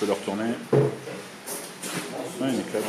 peux le retourner. Ouais, il est clair.